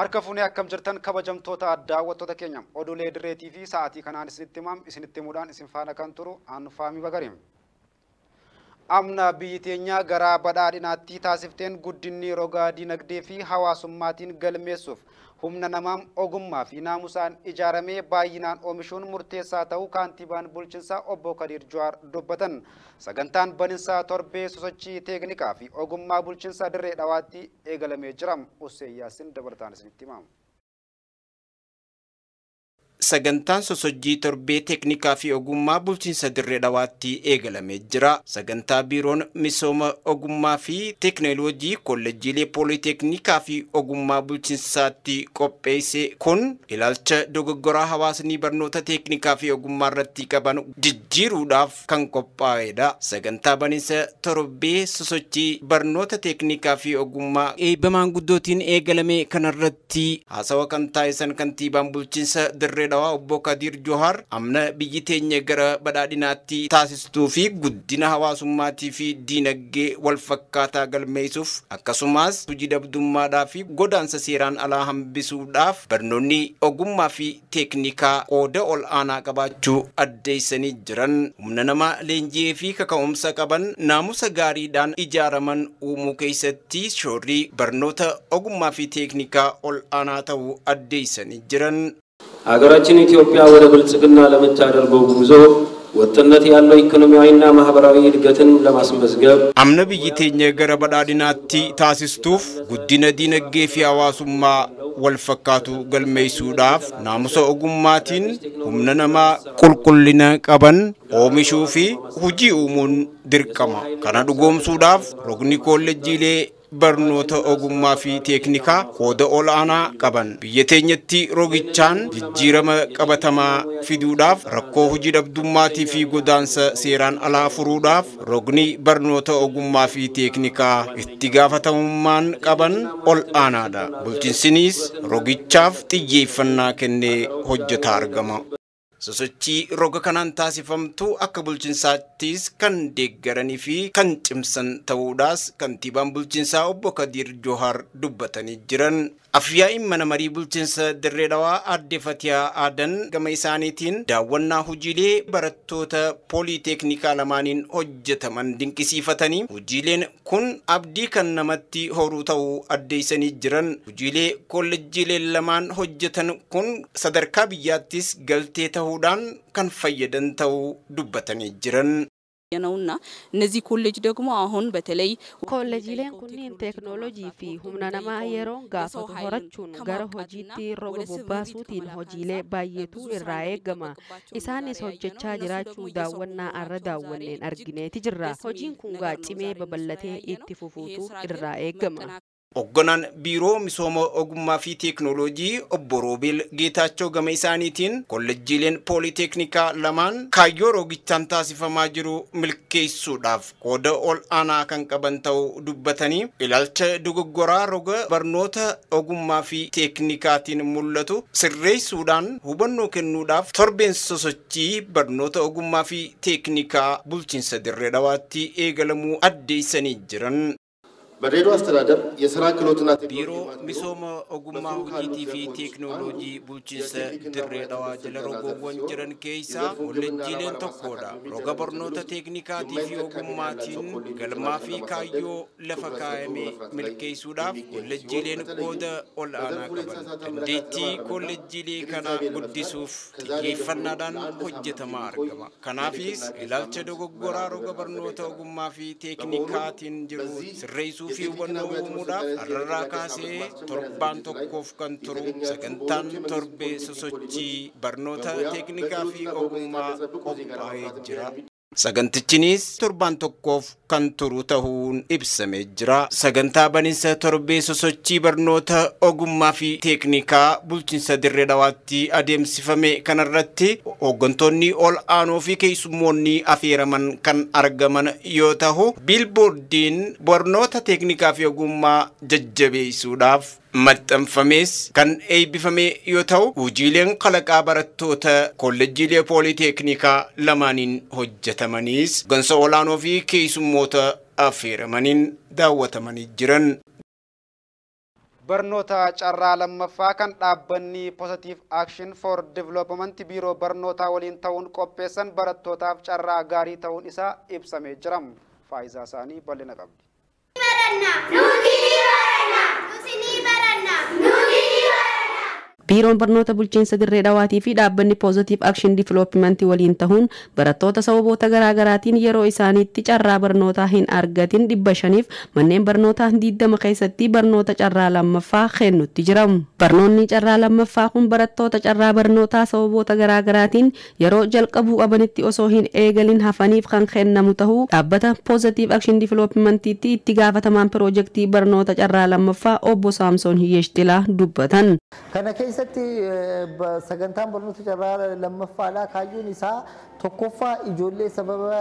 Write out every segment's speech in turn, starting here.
Harka fuunee akkam jirtan kabajamtoota daawwattoota keenya oduulee dirreetii fi sa'aatii kanaan isinitti himam isinitti himuudhaan isin faana kan turu aanfaamii bagarim. Amna biyyi teenya gara badhaadhinaatti taasifteen guddinni roga dinagdee fi hawaasummaatiin galmeessuuf humna namaa ogummaa fi naamusaan ijaaramee baay'inaan oomishuun murteessaa ta'uu kaantibaan bulchiinsaa obbo Kadir Jawaar dubbatan. Sagantaan baninsaa torbee sosochii teeknikaa fi ogummaa bulchiinsaa dirree dhawaatti eegalamee jira. Usee Yaasin dabalataan isinitti himamu. Sagantaan sosochii torbee teeknikaa fi ogummaa bulchiinsa dirree dhawaatti eegalamee jira. Sagantaa biiroon misooma ogummaa fi teeknooloojii kolleejjiilee pooliteeknikaa fi ogummaa bulchiinsaatti qopheesse kun ilaalcha dogoggoraa hawaasni barnoota teeknikaa fi ogummaa irratti qaban jijjiiruudhaaf kan qophaa'edha. Sagantaa baniinsa torbee sosochii barnoota teeknikaa fi ogummaa eebba maanguddootiin eegalame kanarratti haasawa kan taasisan kantiibaan bulchiinsa dirree dhawaa obbo Kadir Johar amna biyyi teenya gara badhaadhinaatti taasistuu fi guddina hawaasummaatii fi diinagdee wal fakkaataa galmeessuuf akkasumas hojii dhabdummaadhaa fi godaansa seeraan alaa hambisuudhaaf barnoonni ogummaa fi teeknikaa qooda ol aanaa qabaachuu addeessanii jiran humna nama leenji'ee fi kaka'umsa qaban naamusa gaariidhaan ijaaraman uumuu keessatti shoorrii barnoota ogummaa fi teeknikaa ol aanaa ta'uu addeessanii jiran. ሀገራችን ኢትዮጵያ ወደ ብልጽግና ለምታደርገው ጉዞ ወጥነት ያለው ኢኮኖሚያዊና ማህበራዊ እድገትን ለማስመዝገብ አምነ ብይቴኘ ገረ በዳዲናቲ ታሲስቱፍ ጉዲነ ዲነጌፊ ሀዋሱማ ወልፈካቱ ገልሜይሱዳፍ ናሙሰ ኦጉማቲን ሁምነ ነማ ቁልቁሊነ ቀበን ኦሚሹ ሁጂ ኡሙን ድርቀማ ከነ ዱጎምሱዳፍ ሮግኒ ኮሌጂሌ barnoota ogummaa fi teeknikaa qooda ol'aanaa qaban biyya teenyatti rogichaan jijjiirama qabatamaa fiduudhaaf rakkoo hojii dhabdummaatii fi godaansa seeraan alaa furuudhaaf rogni barnoota ogummaa fi teeknikaa itti gaafatamummaan qaban ol aanaadha bulchiinsinis rogichaaf xiyyeeffannaa kennee hojjetaa argama. Sosochii roga kanaan taasifamtu akka bulchiinsaattis kan deeggaranii fi kan cimsan ta'uudhaas kantiibaan bulchiinsaa obbo Kadir Johar dubbatanii jiran. Afyaa'in mana marii bulchiinsa dirree dhawaa aadde Fatiyaa Aadan gama isaaniitiin daawwannaa hojiilee barattoota pooliiteeknikaa lamaaniin hojjetaman dinqisiifatanii hojiileen kun abdii kan namatti horuu ta'uu addeessanii jiran. Hojiilee kolleejjiileen lamaan hojjetan kun sadarkaa biyyaattis galtee ta'uudhaan kan fayyadan ta'uu dubbatanii jiran. ነውና እነዚህ ኮሌጅ ደግሞ አሁን በተለይ Kolleejileen kunniin teeknooloojii fi humna namaa yeroon gaafatu horachuun gara hojiitti roga bobbaasuutiin hojiilee baay'eetu irraa eegama. Isaanis hojjechaa jiraachuu daawwannaa irra daawwanneen argineeti jirra. Hojiin kun gaacimee babal'atee itti fufuutu irraa eegama. Hoogganaan biiroo misooma ogummaa fi teeknooloojii obbo Roobeel Geetaachoo gama isaaniitiin kolleejjiileen pooliteeknikaa lamaan kaayyoo rogichaan taasifamaa jiru milkeessuudhaaf qooda ol aanaa kan qaban ta'uu dubbatanii ilaalcha dogoggoraa roga barnoota ogummaa fi teeknikaatiin mul'atu sirreessuudhaan hubannoo kennuudhaaf torbeen sosochii barnoota ogummaa fi teeknikaa bulchiinsa dirree dhawaatti eegalamuu addeessanii jiran. በድሬዳዋ አስተዳደር የስራ ክህሎትና biiroo misooma ogummaa hojiitii fi teeknooloojii bulchiinsa dirree dhawaa jala rogoowwan jiran keessaa kolleejjiileen tokkodha roga barnoota teeknikaatii fi ogummaatiin galmaa fi kaayyoo lafa kaa'ame milkeessuudhaaf kolleejjiileen qooda ol aanaa qaban dandeettii kolleejjiilee kana guddisuuf xiyyeeffannaadhaan hojjetamaa argama kanaafis ilaalcha dogoggoraa roga barnoota ogummaa fi teeknikaatiin jiru sirreessuu fi hubannoo uumuudhaaf har'arraa kaasee torbaan tokkoof kan turu sagantaan torbee sosochii barnoota teeknikaa fi ogummaa qophaa'ee jira. Sagantichinis torbaan tokkoof kan turu ta'uun ibsamee jira. Sagantaa baniinsa torbee sosochii barnoota ogummaa fi teeknikaa bulchiinsa dirree dhawaatti adeemsifame kanarratti hooggantoonni ol aanoo fi keessummoonni affeeraman kan argaman yoo ta'u biilboordiin barnoota teeknikaa fi ogummaa jajjabeessuudhaaf maxxanfamees kan eebbifame yoo ta'u hojiileen kalaqaa barattoota kolleejjiilee pooliteeknikaa lamaaniin hojjetamaniis gansa olaanoo fi keessummoota affeeramaniin daawwatamanii jiran. barnoota carraa lammaffaa kan dhaabbanni Positive Action for Development biiroo barnootaa waliin ta'uun qopheessan barattootaaf carraa gaarii ta'uun isaa ibsamee jira. Faayidaa isaanii bal'ina qabdi. ನಾನು ಸಿನಿ ಬರಣ್ಣ biiroon barnoota bulchiinsa dirree dhawaatii fi dhaabbanni poozitiif akshin diviloopimentii waliin ta'uun barattoota sababoota garaagaraatiin yeroo isaaniitti carraa barnootaa hin argatin dhibba shaniif manneen barnootaa diiddama keessatti barnoota carraa lammaffaa kennutti jiramu. Barnoonni carraa lammaffaa kun barattoota carraa barnootaa sababoota garaagaraatiin yeroo jalqabuu qabanitti osoo hin eegalin hafaniif kan kennamu ta'uu dhaabbata poozitiif akshin diviloopimentiitti itti gaafatamaan piroojeektii barnoota carraa lammaffaa obbo Saamsoon Hiyyeeshtilaa dubbatan. Kana keessatti sagantaan barnoota carraa lammaffaadhaa kaayyoon isaa tokkoffaa ijoollee sababa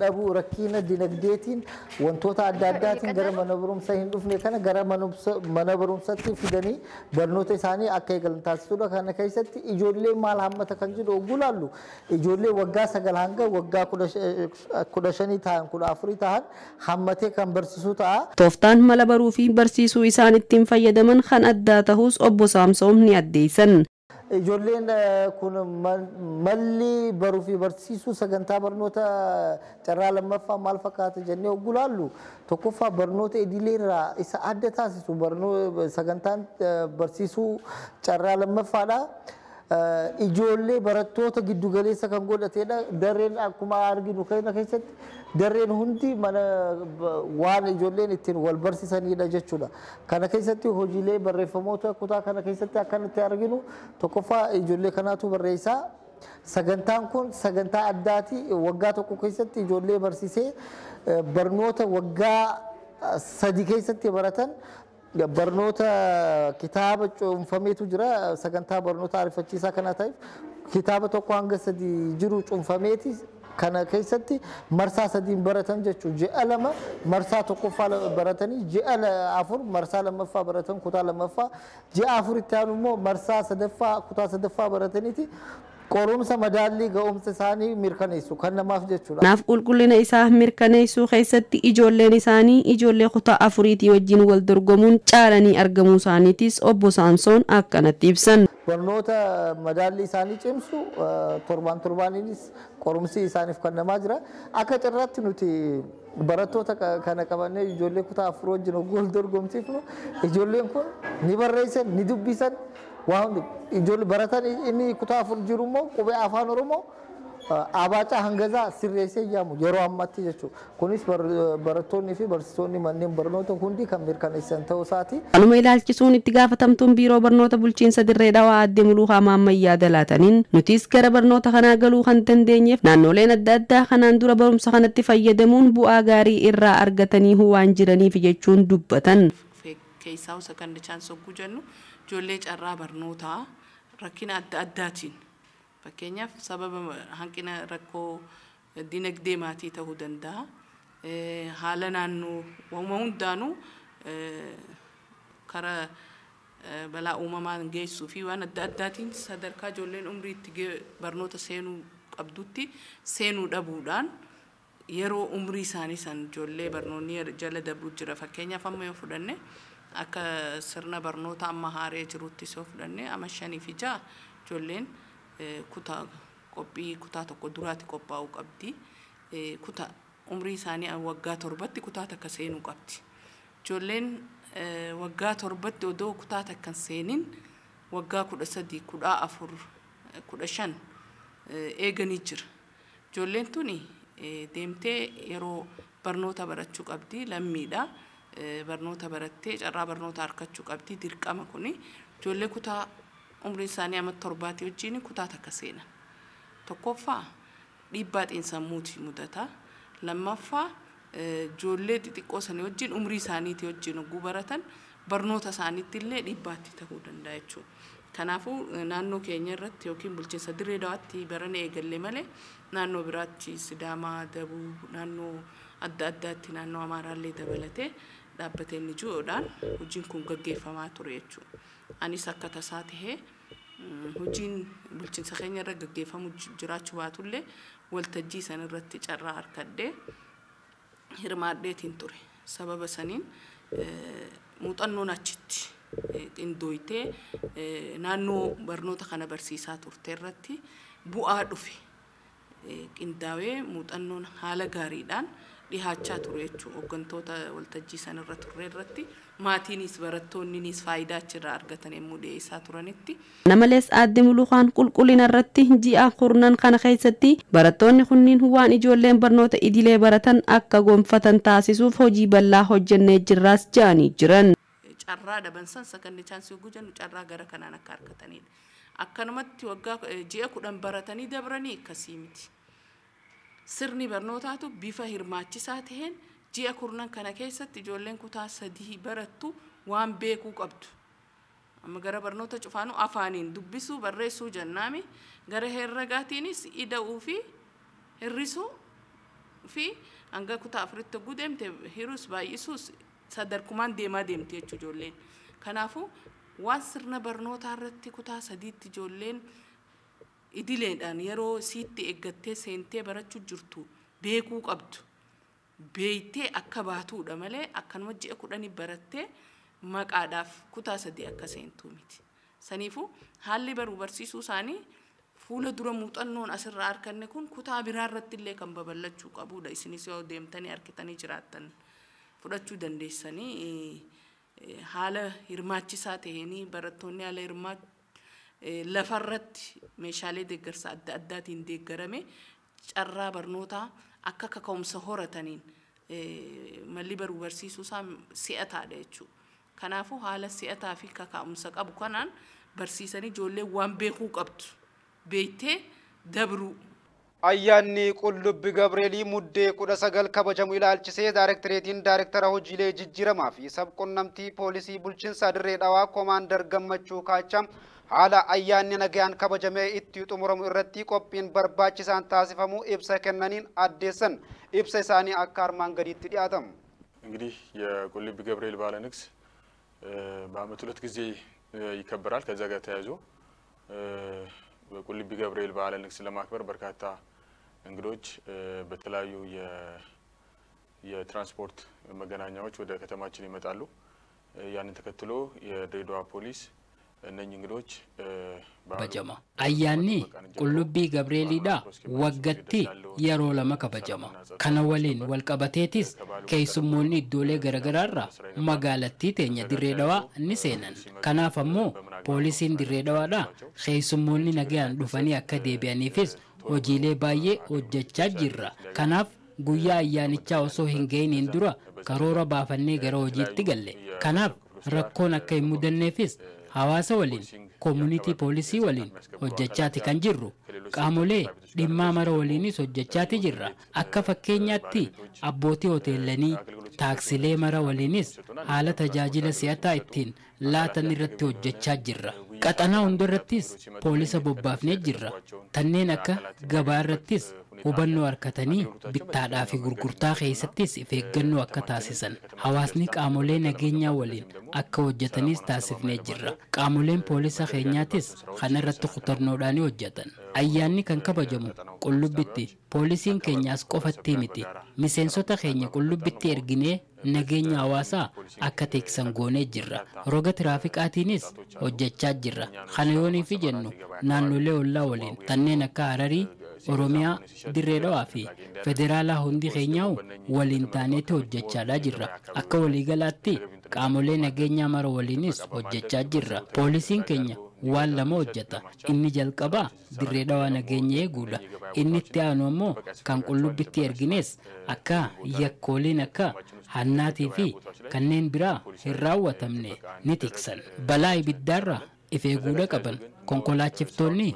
dhabuu rakkina dinagdeetiin wantoota adda addaatiin gara mana barumsaa hin dhufne kana gara mana barumsaatti fidanii barnoota isaanii akka eegalan taasisudha. Kana keessatti ijoollee maal hammata kan jedhu oguu laallu ijoollee waggaa sagal hanga waggaa kudha shanii ta'an kudha afurii ta'an hammatee kan barsiisuu ta'a. Tooftaan mala baruu fi barsiisuu isaan ittiin fayyadaman kan addaa ta'us obbo Saamsoom ni addeessan. Ijoolleen kun malli baruu fi barsiisuu sagantaa barnoota carraa lammaffaa maal fakkaata jennee oguu laallu tokkoffaa barnoota idileerraa isa adda taasisu sagantaan barsiisuu carraa lammaffaadha. Ijoollee barattoota giddugaleessa kan godhatedha. Darreen akkuma arginu kana keessatti darreen hundi mana waan ijoolleen ittiin wal barsiisanidha jechuudha. Kana keessatti hojiilee barreeffamoota kutaa kana keessatti akkanatti arginu tokkoffaa ijoollee kanaatu barreessaa. Sagantaan kun sagantaa addaati waggaa tokko keessatti ijoollee barsiisee barnoota waggaa sadi keessatti baratan barnoota kitaaba cuunfameetu jira sagantaa barnoota ariifachiisaa kana ta'eef kitaaba tokko hanga sadi jiru cuunfameeti kana keessatti marsaa sadiin baratan jechuun ji'a lama marsaa tokkoffaa baratanii ji'a afur marsaa lammaffaa baratan kutaa lammaffaa ji'a afuritti aanu immoo marsaa sadaffaa kutaa sadaffaa barataniiti qorumsa madaallii ga'umsa isaanii mirkaneessu kan namaaf jechuudha. Naaf qulqullina isaa mirkaneessuu keessatti ijoolleen isaanii ijoollee kutaa afuriitii wajjin wal dorgomuun caalanii argamuu isaaniitis obbo Saamsoon akkanatti ibsan. Barnoota madaallii isaanii cimsu torbaan torbaaniinis qorumsi isaaniif kennamaa jira. Akka carraatti nuti barattoota kana qabannee ijoollee kutaa afur wajjin wal dorgomsiifnu ijoolleen kun ni barreessan ni dubbisan waan ijoollee baratan inni kutaa afur jiru immoo qubee afaan oromoo abaacaa hangazaa sirreessee yaamu yeroo ammaatti jechuudha. Kunis barattoonni fi barsiisonni manneen barnoota hundi kan mirkaneessan ta'uu isaati. Kanuma ilaalchisuun itti gaafatamtuun biiroo barnoota bulchiinsa dirree dhawaa aadde muluu hamaammayyaa dalaataniin nutis gara barnoota kanaa galuu kan dandeenyeef naannoleen adda addaa kanaan dura barumsa kanatti fayyadamuun bu'aa gaarii irraa argatanii waan jiraniif jechuun dubbatan. Keessaa sakandii chaansii hogguu jennu ijoollee carraa barnootaa rakkina adda addaatiin fakkeenyaaf sababa hanqina rakkoo dinagdee maatii ta'uu danda'a. Haala naannoo uumama hundaanuu karaa balaa uumamaan geessuu fi waan adda addaatiin sadarkaa ijoolleen umriitti barnoota seenuu qabdutti seenuu dhabuudhaan yeroo umrii isaanii san ijoollee barnoonni jala darbuu jira fakkeenyaaf amma yoo fudhanne akka sirna barnoota amma haaree jirutti yoo fudhanne amma shanii fi ja'a ijoolleen kutaa qophii kutaa tokko duraatti qophaa'uu qabdi. Kutaa umrii isaanii waggaa torbatti kutaa takka seenuu qabdi. Ijoolleen waggaa torbatti odoo kutaa takka seenin waggaa kudha sadii kudha afur kudha shan eeganii jira. Ijoolleen tuni deemtee yeroo barnoota barachuu qabdi lammiidha. Barnoota barattee carraa barnoota argachuu qabdi dirqama kuni ijoollee kutaa umriin isaanii amma torbaatii wajjin kutaa takka seenan. Tokkoffaa dhiibbaa xiinsammuuti mudata. Lammaffaa ijoollee xixiqqoo sanii wajjin umrii isaaniitii wajjin hogguu baratan barnoota isaaniitti illee dhiibbaatti ta'uu danda'a jechuudha. Kanaafuu naannoo keenya irratti yookiin bulchiinsa dirree dawaatti barana eegalle malee naannoo biraatti Sidaamaa, Dabuu, naannoo adda addaatti naannoo Amaaraallee dabalatee dhaabbatee inni jiruudhaan hojiin kun gaggeeffamaa ture jechuudha. Anis akka tasaa tahee hojiin bulchiinsa keenya irra gaggeeffamu jiraachuu baatullee waltajjii san irratti carraa harkadhee hirmaadheetiin ture. Sababa saniin muuxannoon achitti qindooytee naannoo barnoota kana barsiisaa turte irratti bu'aa dhufe qindaawee muuxannoon haala gaariidhaan dhihaachaa ture jechuudha hooggantoota waltajjii sanarra turre irratti maatiinis barattoonnis faayidaa achirraa argatan yommuu dhiyeessaa turanitti. Namalees aadde Mulukaan qulqullina irratti ji'a kurnan kana keessatti barattoonni kunniin waan ijoolleen barnoota idilee baratan akka gonfatan taasisuuf hojii bal'aa hojjennee jirraas jedhanii jiran. Carraa dabansan sakanni chaansii yogguu jennu carraa gara kanaan akka argatanidha. Akkanumatti waggaa ji'a kudhan baratanii dabranii akkasii miti. Sirni barnootaatu bifa hirmaachisaa taheen ji'a kurnan kana keessatti ijoolleen kutaa sadii barattu waan beekuu qabdu. Amma gara barnoota cufaanuu afaaniin dubbisuu barreessuu jennaami gara herregaatiinis ida'uu fi hirrisuu fi hanga kutaa afuritti yogguu deemte hirus baay'isuus sadarkumaan deemaa deemti jechuudha ijoolleen. Kanaafuu waan sirna barnootaa irratti kutaa sadiitti ijoolleen idileedhaan yeroo siitti eeggattee seentee barachuu jirtu beekuu qabdu. Beeytee akka baatuudha malee akkanuma ji'a kudhanii barattee maqaadhaaf kutaa sadii akka seentuu miti. Saniifuu haalli baruu barsiisuu isaanii fuula dura muuxannoon asirraa arganne kun kutaa biraa irratti illee kan babal'achuu qabudha. Isinis yoo deemtanii harkitanii jiraattan fudhachuu dandeessanii haala hirmaachisaa ta'eenii barattoonni haala hirmaa lafarratti meeshaalee deeggarsa adda addaatiin deeggarame carraa barnootaa akka kaka'umsa horataniin malli baruu barsiisuu isaa si'ataadha jechuudha. Kanaafuu haala si'ataa fi kaka'umsa qabu kanaan barsiisanii ijoollee waan beekuu qabdu beektee dabruu. Ayyaanni qullubbi Gabreelii muddee kudha sagal kabajamu ilaalchisee daarektireetiin daarektara hojiilee jijjiiramaa fi sabqunnamtii poolisii bulchiinsa dirree dhawaa koomaandar gammachuu kaacham haala ayyaanni nagayaan kabajamee itti xumuramu irratti qophiin barbaachisaan taasifamu ibsa kennaniin addeessan ibsa isaanii akka armaan gadiitti dhiyaatamu. እንግዲህ የቁልቢ ገብርኤል በዓለ ንግስ በዓመት ሁለት ጊዜ ይከበራል። ከዛ ጋር ተያይዞ በቁልቢ ገብርኤል በዓለ ንግስ ለማክበር በርካታ እንግዶች በተለያዩ የትራንስፖርት መገናኛዎች ወደ ከተማችን ይመጣሉ። ያንን ተከትሎ የድሬዳዋ ፖሊስ kabajama ayyaanni qullubbii gabreeliidha waggatti yeroo lama kabajama kana waliin walqabateetis keessummoonni iddoolee garagaraarraa magaalattii teenya dirree dhawaa ni seenan kanaaf ammoo poolisiin dirree dhawaadha keessummoonni nagayaan dhufanii akka deebi'aniifis hojiilee baay'ee hojjechaa jirra kanaaf guyyaa ayyaanichaa osoo hin ga'iniin dura karoora baafannee gara hojiitti galle kanaaf rakkoon akka hin mudanneefis hawaasa waliin koomunitii poolisii waliin hojjechaati kan jirru qaamolee dhimmaa mara waliinis hojjechaati jirra akka fakkeenyaatti abbootii hoteelanii taaksilee mara waliinis haala tajaajila si'ataa ittiin laatan irratti hojjechaa jirra qaxanaa hundarrattis poolisa bobbaafnee jirra. Tanneen akka gabaa irrattis hubannoo harkatanii bittaadhaa fi gurgurtaa keessattis of eeggannoo akka taasisan. Hawaasni qaamolee nageenyaa waliin akka hojjetanis taasifnee jirra. Qaamoleen poolisa keenyaatis kana irratti kutannoodhaan hojjetan ayyaanni kan kabajamu qullubbitti. Poolisiin keenyaas qofatti miti. Miseensota keenya qullubbitti erginee nageenya hawaasaa akka teeksan goonee jirra. Roga tiraafiqaatiinis hojjechaa jirra. Kana yooniif jennu naannolee ollaa waliin kanneen akka hararii oromiyaa dirree dhawaa fi federaalaa hundi keenyaa'u waliin taaneeti hojjechaadhaa jirra. Akka waliigalaatti qaamolee nageenyaa mara waliinis hojjechaa jirra. Poolisiin keenya waan lama hojjeta inni jalqabaa dirree dhawaa nageenya eeguudha inni itti aanu ammoo kan qullubbitti erginees akka yakkooliin akka hannaatii fi kanneen biraa hin raawwatamne ni tiksan. Balaa ibiddaarraa of eeguudha qaban konkolaachiftoonni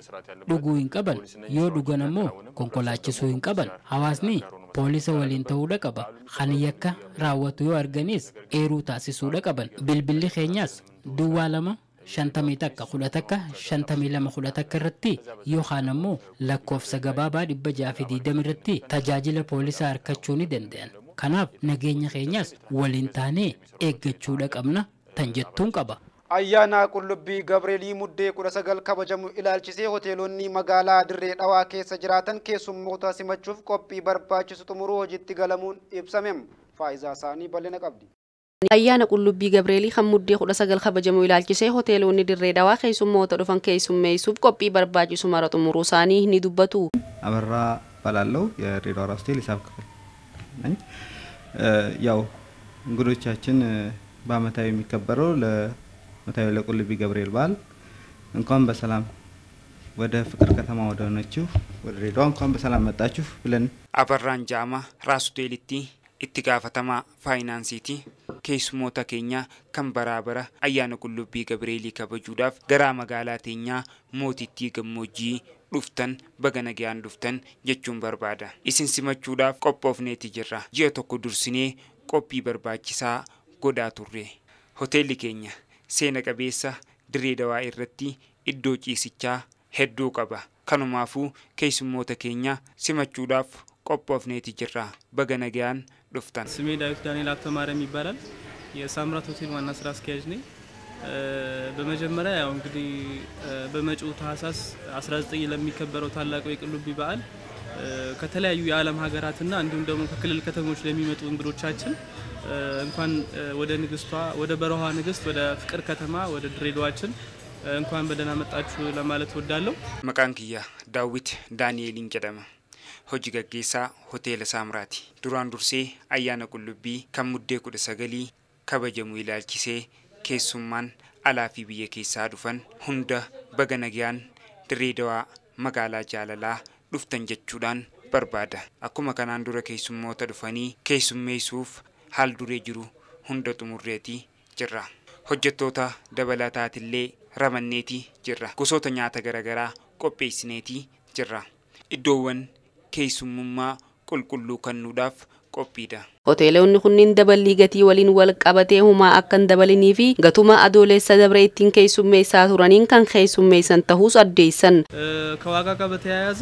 dhuguu hin qaban yoo dhugan ammoo konkolaachisuu hin qaban. Hawaasni poolisa waliin ta'uudha qaba. Kan yakka raawwatu yoo arganis eeruu taasisuudha qaban. Bilbilli keenyaas duwwaa lama shantamii takka kudha takka shantamii lama kudha takka irratti yookaan ammoo lakkoofsa gabaabaa dhibba jaha fi diidama irratti tajaajila poolisaa harkachuu ni danda'an kanaaf nageenya keenyaas waliin taanee eeggachuudha qabna tan jettuun qaba. ayyaana qullubbii gabreelii muddee kudha sagal kabajamu ilaalchisee hoteelonni magaalaa dirree dhawaa keessa jiraatan keessummoota simachuuf qophii barbaachisu xumuruu hojiitti galamuun ibsame faayidaa isaanii bal'ina qabdi. Ayyaana qullubbii gabreelii kan muddee kudha sagal kabajamu ilaalchisee hoteelonni dirree dhawaa keessummoota dhufan keessummeessuuf qophii barbaachisu mara xumuruu isaanii ni dubbatu. አበራ እባላለሁ የድሬዳዋ ራስ ሆቴል ሂሳብ ክፍል ነኝ። ያው እንግዶቻችን በአመታዊ የሚከበረው ለአመታዊ ለቁልቢ ገብርኤል በዓል እንኳን በሰላም ወደ ፍቅር ከተማ ወደ ሆነችው ወደ ድሬዳዋ እንኳን በሰላም መጣችሁ ብለን Abarraan Jaamaa Raas Hoteelitti itti gaafatamaa faayinaansiiti. Keessummoota keenya kan baraa bara ayyaana qullubbii Gabreelii kabajuudhaaf gara magaalaa teenyaa mootittii gammoojjii dhuftan baga nagayaan dhuftan jechuun barbaada. Isin simachuudhaaf qophoofneeti jirra. Ji'a tokko dursinee qophii barbaachisaa godhaa turre. Hoteelli keenya seena qabeessa dirree dawaa irratti iddoo ciisichaa hedduu qaba. Kanumaafuu keessummoota keenya simachuudhaaf jirra. Baga nagayaan dhuftan. ስሜ ዳዊት ዳንኤል አብተማርያም ይባላል። የሳምራት ሆቴል ዋና ስራ አስኪያጅ ነኝ። በመጀመሪያ ያው እንግዲህ በመጪው ታህሳስ 19 ለሚከበረው ታላቁ የቁልቢ በዓል ከተለያዩ የዓለም ሀገራትና እንዲሁም ደግሞ ከክልል ከተሞች ለሚመጡ እንግዶቻችን እንኳን ወደ ንግስቷ ወደ በረሃ ንግስት ወደ ፍቅር ከተማ ወደ ድሬዳዋችን እንኳን በደህና መጣችሁ ለማለት ወዳለሁ። kiyya Daawit Daani'eliin jedhama. Hojii gaggeessaa hoteela Saamraati. Duraan dursee ayyaana qullubbii kan muddee kudha sagalii kabajamu ilaalchisee keessummaan alaa fi biyya keessaa dhufan hunda baga nagayaan dirree dawaa magaalaa jaalalaa dhuftan jechuudhaan barbaada. Akkuma kanaan dura keessummoota dhufanii keessummeessuuf haal duree jiru hunda xumurreetii jirra. Hojjettoota dabalataatillee ramanneetii jirra. Gosoota nyaata garaagaraa qopheessineetii jirra. Iddoowwan keessummummaa qulqulluu kennuudhaaf qophiidha. Hoteelonni kunniin daballii gatii waliin wal qabatee humaa akka hin dabalinii fi gatuma adoolessa dabre ittiin keessummeessaa turaniin kan keessummeessan ta'uus addeessan. ከዋጋ ጋር በተያያዘ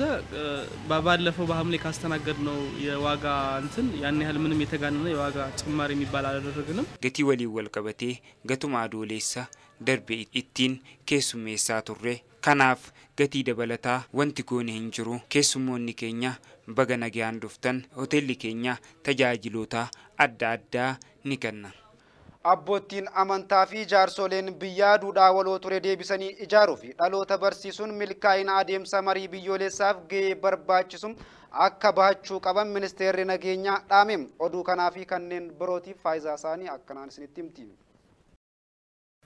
ባለፈው በሐምሌ ካስተናገድ ነው የዋጋ እንትን ያን ያህል ምንም የተጋነነ የዋጋ ጭማሪ የሚባል አላደረግንም። Gatii waliin wal qabatee gatuma adoolessa darbe ittiin keessummeessaa turre. Kanaaf gatii dabalataa wanti goone hin jiru. Keessummoonni keenya baga nagayaan dhuftan hoteelli keenya tajaajiloota adda addaa ni kenna. Abboottiin amantaa fi jaarsoleen biyyaa duudhaa waloo ture deebisanii ijaaruu fi dhaloota barsiisuun milkaa'ina adeemsa marii biyyoolessaaf gahee barbaachisu akka bahachuu qaban ministeerri nageenyaa dhaame oduu kanaa fi kanneen birootiif faayidaa isaanii akkanaan isinitti himti.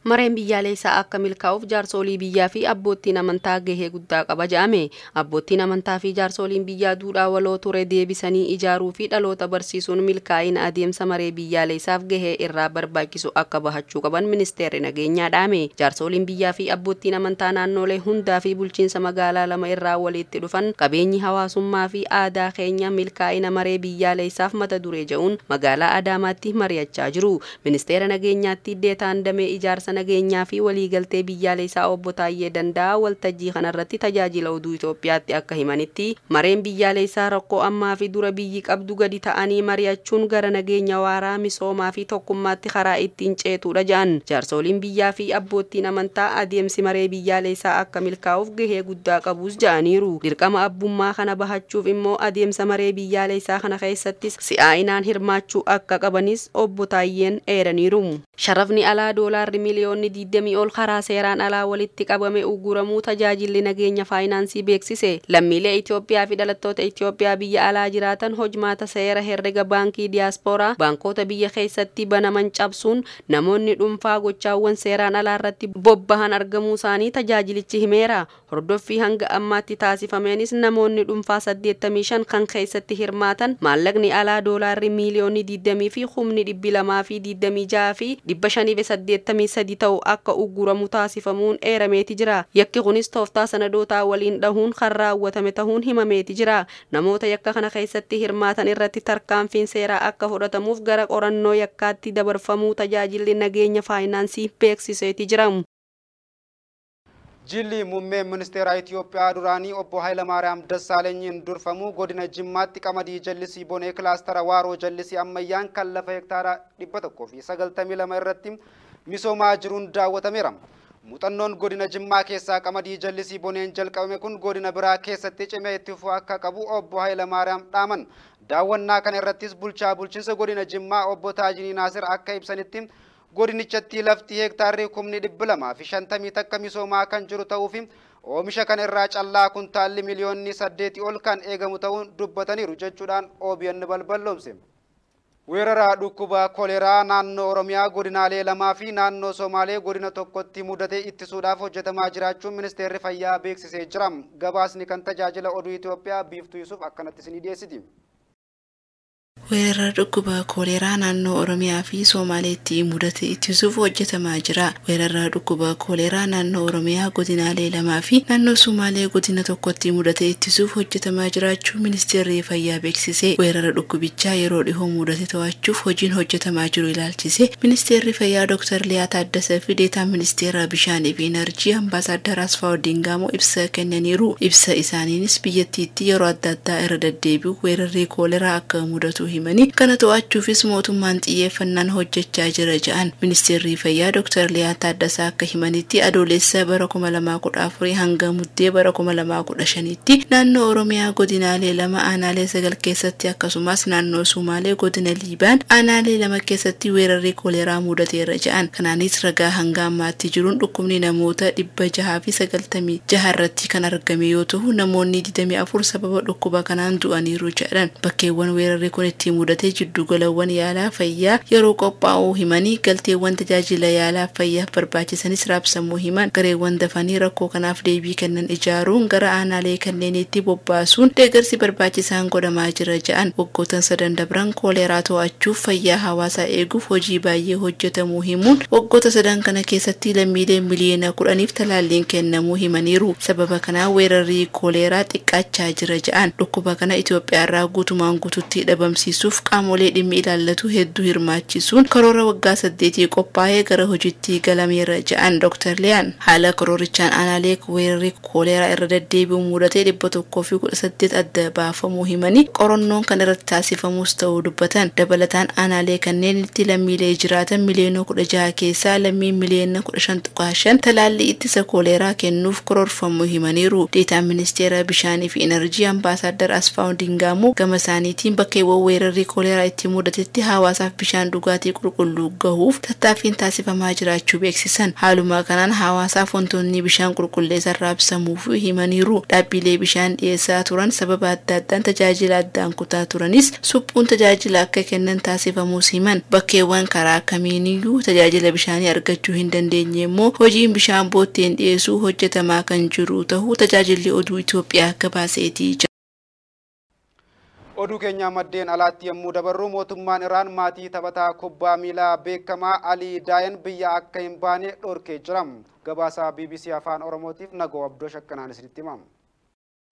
Mareen biyyaalessaa akka milkaa'uuf jaarsolii biyyaa fi abboottiin amantaa gahee guddaa qaba jedhame. Abboottiin amantaa fi jaarsoliin biyyaa duudhaa waloo ture deebisanii ijaaruu fi dhaloota barsiisuun milkaa'ina adeemsa maree biyyaalessaaf gahee irraa barbaachisu akka bahachuu qaban ministeerri nageenyaa dhaame. Jaarsoliin biyyaa fi abboottiin amantaa naannolee hundaa fi bulchiinsa magaalaa lama irraa walitti dhufan qabeenyi hawaasummaa fi aadaa keenya milkaa'ina maree biyyaalessaaf mata duree jedhuun magaalaa Adaamaatti mari'achaa jiru. Ministeera nageenyaatti deetaan damee ijaarsa nageenyaa fi waliigaltee biyyaalessaa obbo Taayyee Danda'a waltajjii kanarratti tajaajila oduu Itoophiyaatti akka himanitti. Mareen biyyaalessaa rakkoo ammaa fi dura biyyi qabdu gadi ta'anii mari'achuun gara nageenya waaraa misoomaa fi tokkummaatti karaa ittiin ceetudha jedhan jaarsoliin biyyaa fi abboottiin amantaa adeemsi maree biyyaalessaa akka milkaa'uuf gahee guddaa qabus jedhaniiru dirqama abbummaa kana bahachuuf immoo adeemsa maree biyyaalessaa kana keessattis si'aa'inaan hirmaachuu akka qabanis obbo Taayyeen eeraniiru sharafni alaa doolaarri miliyoona miliyoonni 20 ol karaa seeraan alaa walitti qabame uguramuu tajaajilli nageenya faayinaansii beeksise lammiilee Itoophiyaa fi dhalattoota Itoophiyaa biyya alaa jiraatan hojmaata seera herrega baankii diyaaspooraa baankota biyya keessatti banaman cabsuun namoonni dhuunfaa gochaawwan seeraan alaa irratti bobbahan argamuu isaanii tajaajilichi himeera hordoffii hanga ammaatti taasifameenis namoonni dhuunfaa 85 kan keessatti hirmaatan maallaqni alaa doolaarri miiliyoonni 20 fi humni 200 fi 26 fi 583 ta'u akka ugguramu taasifamuun eerameeti jira yakki kunis tooftaa sanadootaa waliin dhahuun kan raawwatame ta'uun himameeti jira namoota yakka kana keessatti hirmaatan irratti tarkaanfiin seeraa akka fudhatamuuf gara qorannoo yakkaatti dabarfamuu tajaajilli nageenya faayinaansii beeksiseeti jira. Jilli muummee ministeera Itoophiyaa duraanii obbo Hayilamaariyaam Dassaalenyiin durfamu godina Jimmaatti qamadii jallisii bonee kilaastara waaroo jallisii ammayyaan kan lafa hektaara dhibba tokkoo fi sagaltamii lama irratti misoomaa jiruun daawwatameera. Muuxannoon godina Jimmaa keessaa qamadii jallisii boneen jalqabame kun godina biraa keessatti cimee itti fufuu akka qabu obbo Hayilamaariyaam dhaaman. Daawwannaa kana irrattis bulchaa bulchiinsa godina Jimmaa obbo Taajinii Naasir akka ibsanitti godinichatti lafti heektaarri kumni dhibba lamaa fi shantamii takka misoomaa kan jiru ta'uu fi oomisha kana irraa callaa kuntaalli miliyoonni saddeetii ol kan eegamu ta'uun dubbataniiru jechuudhaan OBN balballoomse. Weerara dhukkuba koleeraa naannoo Oromiyaa godinaalee lamaa fi naannoo Somaalee godina tokkotti mudatee ittisuudhaaf hojjetamaa jiraachuun ministeerri fayyaa beeksisee jira. Gabaasni kan tajaajila oduu Itoophiyaa biiftuu Yusuf akkanatti isinii dhiyeessiti. Weerara dhukkuba kooleeraa naannoo Oromiyaa fi Somaaleetti mudate ittisuuf hojjetamaa jira. Weerara dhukkuba kooleeraa naannoo Oromiyaa godinaalee lamaa fi naannoo Somaalee godina tokkotti mudate ittisuuf hojjetamaa jiraachuu ministeerri fayyaa beeksise. Weerara dhukkubichaa yeroo dhihoo mudate to'achuuf hojiin hojjetamaa jiru ilaalchise. Ministeerri fayyaa Dr. Liyaa Taaddasaa fi deetaan ministeera bishaanii fi enerjii ambaasaaddar Asfaaw Dingamoo ibsa kennaniiru. Ibsa isaaniinis biyyattiitti yeroo adda addaa irra deddeebi'u weerarri kooleeraa akka mudatu himanii kana to'achuufis mootummaan xiyyeeffannaan hojjechaa jira jedhan ministeerri fayyaa Dr. Liyaa Taaddasaa akka himanitti adoolessa bara 2014 hanga muddee bara 2015tti naannoo Oromiyaa godinaalee lama aanaalee sagal keessatti akkasumas naannoo Sumaalee godina Liibaan aanaalee lama keessatti weerarri kooleeraa mudateera jedhan kanaanis ragaa hanga ammaatti jiruun dhukkubni namoota dhibba jahaa fi sagaltamii jaha irratti kan argame yoo ta'u namoonni 24 sababa dhukkuba kanaan du'aniiru jedhan bakkeewwan weerarri kun itti mudatee jiddugalawwan yaalaa fayyaa yeroo qophaa'uu himanii galteewwan tajaajila yaalaa fayyaaf barbaachisanis raabsamuu himan gareewwan dafanii rakkoo kanaaf deebii kennan ijaaruun gara aanaalee kanneenitti bobbaasuun deeggarsi barbaachisaan godhamaa jira jedhan waggootan sadan dabran kooleeraa to'achuuf fayyaa hawaasaa eeguuf hojii baay'ee hojjetamuu himuun waggoota sadan kana keessatti lammiilee miliyoona kudhaniif talaalliin kennamuu himaniiru. Sababa kanaa weerarri kooleeraa xiqqaachaa jira jedhan dhukkuba kana Itoophiyaarraa guutumaan guututti dhabamsiisuuf qaamolee dhimmi ilaallatu hedduu hirmaachisuun karoora waggaa saddeetii qophaa'ee gara hojiitti galameera jedhan Dr. Liyaan haala karoorichaan aanaalee weerarri kooleeraa irra deddeebi'u mudatee dhibba tokkoo fi kudha saddeet adda baafamuu himanii qorannoon kan irratti taasifamus ta'uu dubbatan dabalataan aanaalee kanneenitti lammiilee jiraatan miliyoona kudha jaha keessaa lammiin miliyoona kudha shan tuqaa shan talaallii ittisa kooleeraa kennuuf karoorfamuu himaniiru deetaan ministeera bishaanii fi enerjii ambaasaaddar asfaawu dingaamuu gama isaaniitiin bakkeewwan weerarri kooleeraa itti mudatetti hawaasaaf bishaan dhugaatii qulqulluu gahuuf tattaaffiin taasifamaa jiraachuu beeksisan haaluma kanaan hawaasaaf wantoonni bishaan qulqulleessan raabsamuuf himaniiru. Dhaabbilee bishaan dhiyeessaa turan sababa adda addaan tajaajila addaan kutaa turanis suphuun tajaajila akka kennan taasifamuus himan bakkeewwan karaa kamiiniyyuu tajaajila bishaanii argachuu hin dandeenye immoo hojiin bishaan bootteen dhiyeessuu hojjetamaa kan jiru ta'uu tajaajilli oduu Itoophiyaa gabaaseetii jira. Oduu keenya maddeen alaatti yommuu dabarru mootummaan Iraan maatii taphataa kubbaa miilaa beekamaa Alii Daayan biyya akka hin baane dhorkee jira. BBC Afaan Oromootiif nagoo abdoo shakkanaan.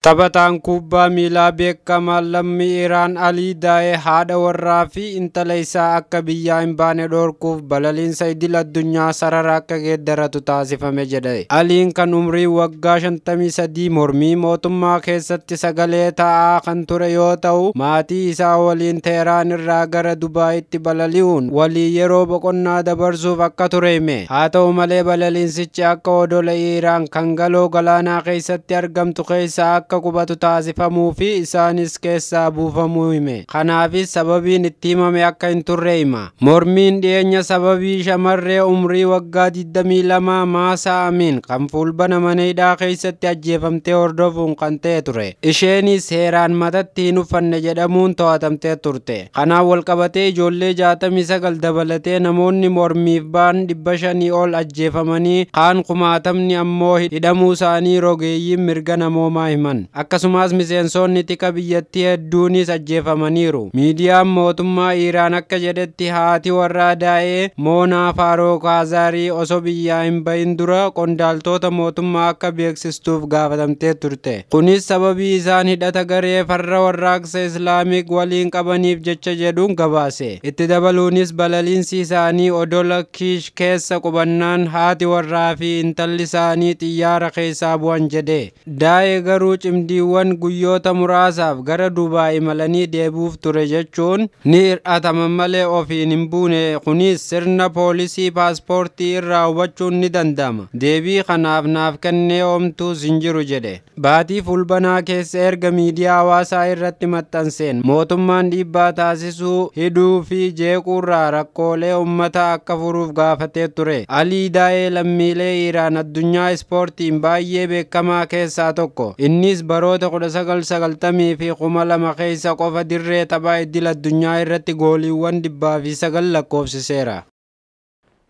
Taphataan kubbaa miilaa beekamaan lammii Iraan Alii Daa'ee haadha warraa fi intala isaa akka biyyaa hin baane dhorkuuf balaliinsa idil addunyaa sarara akka geeddaratu taasifame jedhe. Aliin kan umrii waggaa 53 mormii mootummaa keessatti sagalee taa'aa kan ture yoo ta'u maatii isaa waliin Teheraan irraa gara Dubaayitti balali'uun walii yeroo boqonnaa dabarsuuf akka ture hime. Haa ta'u malee balaliinsichi akka odola Iraan kan galoo galaanaa keessatti argamtu keessaa akka akka qubatu taasifamuu fi isaanis keessaa buufamuu hime. Kanaafis sababiin itti himame akka hin turre hima. Mormiin dhiyeenya sababii shamarree umrii waggaa 22 Maasaa Amin kan fuulbana mana hidhaa keessatti ajjeefamtee hordofuun kan ta'e ture. Isheenis seeraan matatti hin uffanne jedhamuun to'atamtee turte. Kanaan walqabatee ijoollee 69 dabalatee namoonni mormiif ba'an 500 ol ajjeefamanii kaan kumaatamni ammoo hidhamuu isaanii rogeeyyiin mirga namoomaa himan. Akkasumas miseensonni tika biyyattii hedduunis ajjeefamaniiru. Miidiyaan mootummaa iiraan akka jedhetti haati warraa daa'ee moonaa faarook haazarii osoo biyyaa hin bahin dura qondaaltota mootummaa akka beeksistuuf gaafatamtee turte. Kunis sababii isaan hidhata garee farra warraaqsa islaamik waliin qabaniif jecha jedhuun gabaase. Itti dabaluunis balaliinsi isaanii odola kiish keessa qubannaan haati warraa fi intalli isaanii xiyyaara keessaa bu'an jedhe. Daa'ee garuu cimdiiwwan guyyoota muraasaaf gara Dubaa imalanii deebuuf ture jechuun ni hir'ataman malee ofiin hin buune kunis sirna poolisii paaspoortii irraa hubachuun ni danda'ama. Deebii kanaaf naaf kennee homtuus hin jiru jedhe. Baatii fulbanaa keessa erga miidiyaa hawaasaa irratti maxxanseen mootummaan dhiibbaa taasisuu hidhuu fi jeequurraa rakkoolee uummataa akka furuuf gaafatee ture. Alii Daa'ee lammiilee Iraan addunyaa ispoortiin baay'ee beekamaa keessaa tokko. Innis baroota 1990 fi 2000 keessa qofa dirree taphaa idil addunyaa irratti gooliiwwan dhibbaa fi sagal lakkoofsiseera.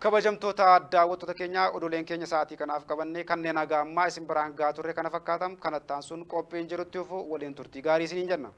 kabajamtoota daawwattoota keenya oduuleen keenya sa'aatii kanaaf qabannee kanneen haga ammaa isin biraan gaa turre kana fakkaatan kanattaan sun qophiin jirutti dhufu waliin turtii gaarii isiniin jenna.